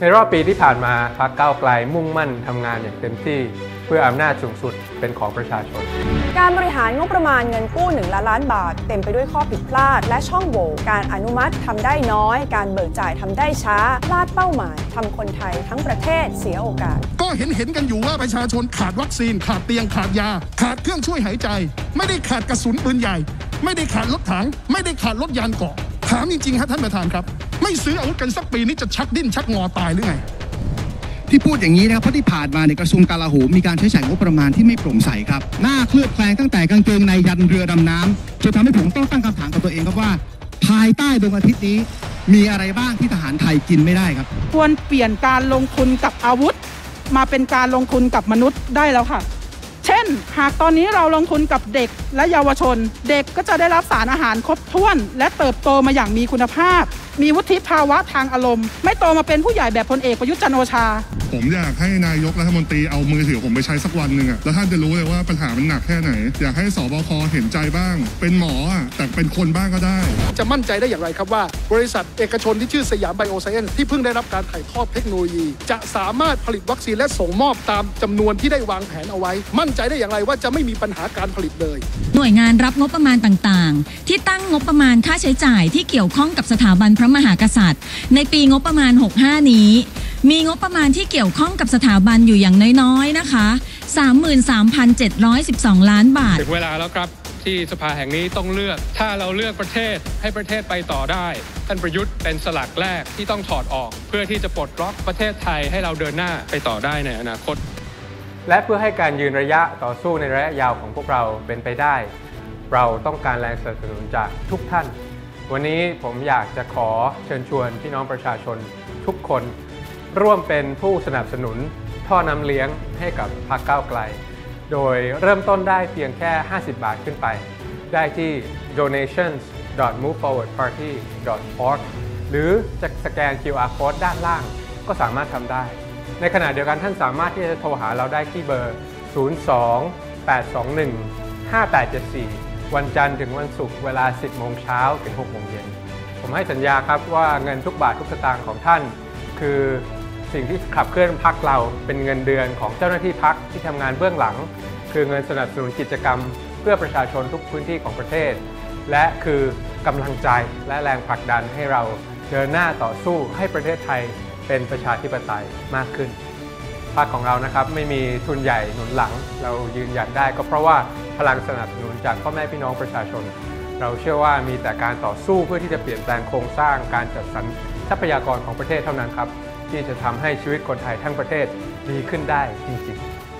ในรอบปีที่ผ่านมาพรรคก้าวไกลมุ่งมั่นทำงานอย่างเต็มที่ เพื่ออำนาจสูงสุดเป็นของประชาชน การบริหารงบประมาณเงินกู้1ล้านล้านบาท เต็มไปด้วยข้อผิดพลาด และช่องโหว่การอนุมัติทำได้น้อย การเบิกจ่ายทำได้ช้าพลาดเป้าหมายทำคนไทยทั้งประเทศเสียโอกาส ก็เห็นเห็นกันอยู่ว่าประชาชนขาดวัคซีน ขาดเตียงขาดยา ขาดเครื่องช่วยหายใจ ไม่ได้ขาดกระสุนปืนใหญ่ ไม่ได้ขาดรถถังไม่ได้ขาดรถยานเกราะถามจริงๆครับท่านประธานครับ ไม่ซื้ออาวุธกันสักปีนี้จะชักดิ้นชักงอตายหรือไงที่พูดอย่างนี้นะครับเพราะที่ผ่านมาในยกระทรวงกลาโหมมีการใช้จ่ายงบประมาณที่ไม่โปร่งใสครับหน้าเคลือบแคลงตั้งแต่กางเกงในยันเรือดำน้ำจนทำให้ผมต้องตั้งคำถามกับตัวเองครับว่า ภายใต้ดวงอาทิตย์นี้มีอะไรบ้างที่ทหารไทยกินไม่ได้ครับ ควรเปลี่ยนการลงทุนกับอาวุธ มาเป็นการลงทุนกับมนุษย์ได้แล้วค่ะ เช่น หากตอนนี้เราลงทุนกับเด็กและเยาวชน เด็กก็จะได้รับสารอาหารครบถ้วน และเติบโตมาอย่างมีคุณภาพ มีวุฒิภาวะทางอารมณ์ ไม่โตมาเป็นผู้ใหญ่แบบพลเอกประยุทธ์จันทร์โอชา ผมอยากให้นายกรัฐมนตรีเอามือถือผมไปใช้สักวันหนึ่งอะแล้วท่านจะรู้เลยว่าปัญหามันหนักแค่ไหน อยากให้สบคเห็นใจบ้าง เป็นหมออะแต่เป็นคนบ้างก็ได้ จะมั่นใจได้อย่างไรครับว่า บริษัทเอกชนที่ชื่อสยามไบโอไซเอนที่เพิ่งได้รับการถ่ายทอดเทคโนโลยี จะสามารถผลิตวัคซีนและส่งมอบตามจำนวนที่ได้วางแผนเอาไว้ มั่นใจได้อย่างไรว่าจะไม่มีปัญหาการผลิตเลย หน่วยงานรับงบประมาณต่างๆ ที่ตั้งงบประมาณค่าใช้จ่ายที่เกี่ยวข้องกับสถาบันพระมหากษัตริย์ ในปีงบประมาณ 65 นี้ มีงบประมาณที่เกี่ยวข้องกับสถาบันอยู่อย่างน้อยๆนะคะ 33,712 ล้านบาทถึงเวลาแล้วครับที่สภาแห่งนี้ต้องเลือก ถ้าเราเลือกประเทศให้ประเทศไปต่อได้ ท่านประยุทธ์เป็นสลักแรกที่ต้องถอดออก เพื่อที่จะปลดล็อกประเทศไทยให้เราเดินหน้าไปต่อได้ในอนาคต และเพื่อให้การยืนระยะต่อสู้ในระยะยาวของพวกเราเป็นไปได้ เราต้องการแรงสนับสนุนจากทุกท่าน วันนี้ผมอยากจะขอเชิญชวนพี่น้องประชาชนทุกคน ร่วมเป็นผู้สนับสนุนท่อนำเลี้ยงให้กับพรรคก้าวไกล โดยเริ่มต้นได้เพียงแค่ 50 บาทขึ้นไป ได้ที่ donations.moveforwardparty.org หรือจะสแกน QR code ด้านล่างก็สามารถทำได้ ในขณะเดียวกันท่านสามารถที่จะโทรหาเราได้ที่เบอร์ 02 821 5874 วันจันทร์ถึงวันศุกร์เวลา 10 โมงเช้าถึง 6 โมงเย็น ผมให้สัญญาครับว่าเงินทุกบาททุกสตางค์ของท่าน คือสิ่งที่ขับเคลื่อนพักเราเป็นเงินเดือนของเจ้าหน้าที่พักที่ทำงานเบื้องหลัง คือเงินสนับสนุนกิจกรรม เพื่อประชาชนทุกพื้นที่ของประเทศ และคือกำลังใจและแรงผลักดันให้เราเดินหน้าต่อสู้ให้ประเทศไทยเป็นประชาธิปไตยมากขึ้นพรรคของเรานะครับไม่มีทุนใหญ่หนุนหลังเรายืนหยัดได้ก็เพราะว่า พลังสนับสนุนจากพ่อแม่พี่น้องประชาชน เราเชื่อว่ามีแต่การต่อสู้เพื่อที่จะเปลี่ยนแปลงโครงสร้างการจัดสรรทรัพยากรของประเทศเท่านั้นครับ ที่จะทำให้ชีวิตคนไทยทั้งประเทศดีขึ้นได้จริงๆ